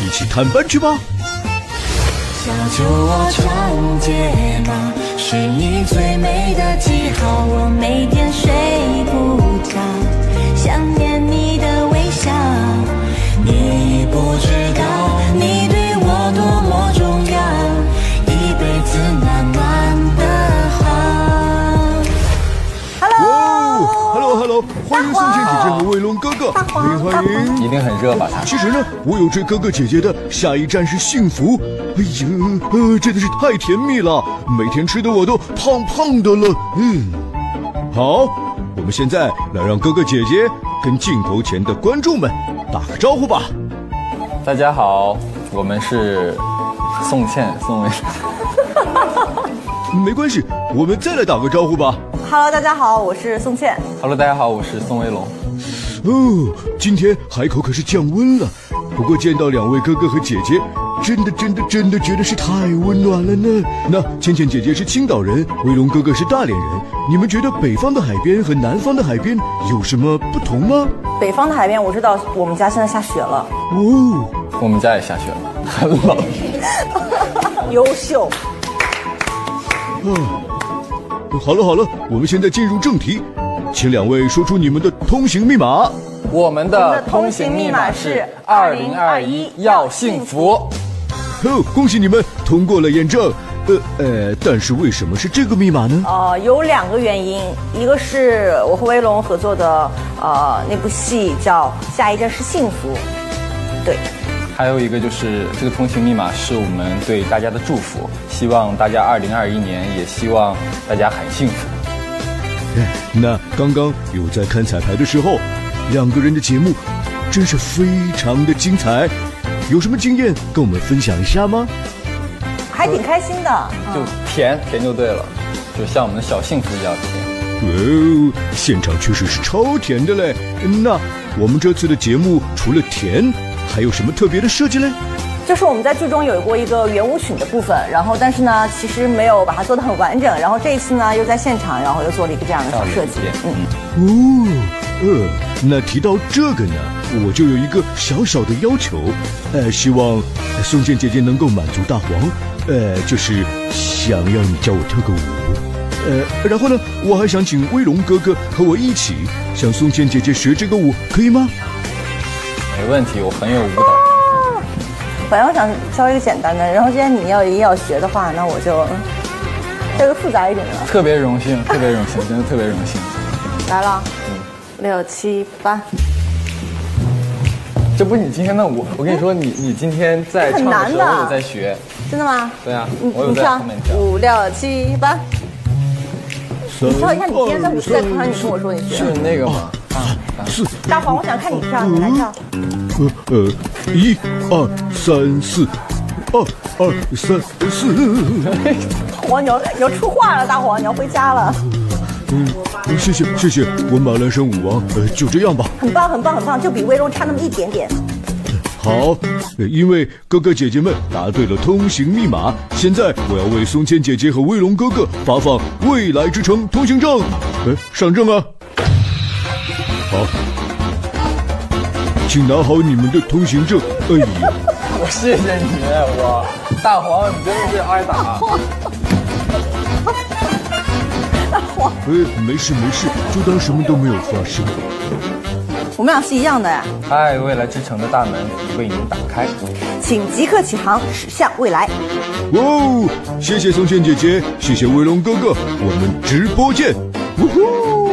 一起探班去吧。小酒窝长睫毛是你最美的记号，我每天睡不着，想念你的微笑。你不知道，你对我多么重要，一辈子暖暖的好。哦，Hello Hello，欢迎宋茜姐姐和卫龙哥哥，欢迎欢迎。一定很热吧？它其实呢，我有追哥哥姐姐的，下一站是幸福。哎呀，呃，真的是太甜蜜了，每天吃的我都胖胖的了。嗯，好，我们现在来让哥哥姐姐跟镜头前的观众们打个招呼吧。大家好，我们是宋茜、宋薇。没关系，我们再来打个招呼吧。Hello，大家好，我是宋茜。Hello，大家好，我是宋威龙。哦，今天海口可是降温了，不过见到两位哥哥和姐姐，真的真的真的觉得是太温暖了呢。那倩倩姐姐是青岛人，威龙哥哥是大连人，你们觉得北方的海边和南方的海边有什么不同吗？北方的海边，我知道我们家现在下雪了，哦，我们家也下雪了，很冷。优秀。好了好了，我们现在进入正题，请两位说出你们的通行密码。我们的通行密码是二零二一，要幸福。哦，恭喜你们通过了验证。呃呃，但是为什么是这个密码呢？呃，有两个原因，一个是我和威龙合作的呃那部戏叫《下一站是幸福》，对，还有一个就是这个通行密码是我们对大家的祝福，希望大家二零二一年也希望大家很幸福。那刚刚有在看彩排的时候，两个人的节目真是非常的精彩，有什么经验跟我们分享一下吗？还挺开心的。就甜甜就对了，就像我们的小幸福一样甜。哦，现场确实是超甜的嘞。那我们这次的节目除了甜，还有什么特别的设计嘞？就是我们在剧中有过一个圆舞曲的部分，然后但是呢，其实没有把它做得很完整，然后这一次呢又在现场，然后又做了一个这样的小设计。嗯，哦，呃，那提到这个呢，我就有一个小小的要求，呃，希望呃宋茜姐姐能够满足大黄，呃，就是想要你教我跳个舞，呃，然后呢，我还想请威龙哥哥和我一起向宋茜姐姐学这个舞，可以吗？没问题，我很有舞蹈。本来我想挑一个简单的，然后既然你要一定要学的话，那我就嗯挑个复杂一点的。特别荣幸，特别荣幸，真的特别荣幸。来了，六七八，这不是你今天的舞，我跟你说，你你今天在唱的时候，很难的我有在学。真的吗？对啊你，我有在你跳后面跳。五六七八，你你跳一下，你今天在舞在台上，你跟我说你学是。那个吗？啊，四，大黄，我想看你跳，你来跳。呃呃，一二三四，二二三四。黄牛，你要出画了，大黄，你要回家了。嗯，谢谢谢谢，我马栏山舞王，呃，就这样吧。很棒，很棒，很棒，就比威龙差那么一点点。好，呃因为哥哥姐姐们答对了通行密码，现在我要为松千姐姐和威龙哥哥发放未来之城通行证。哎，上证啊！好，请拿好你们的通行证。哎呀，我谢谢你，我大黄，你真的是挨打。大黄，哎，没事没事，就当什么都没有发生。我们俩是一样的呀，嗨，未来之城的大门已为您打开。请即刻起航，驶向未来。哦，谢谢松千姐姐，谢谢威龙哥哥，我们直播见。呜呼！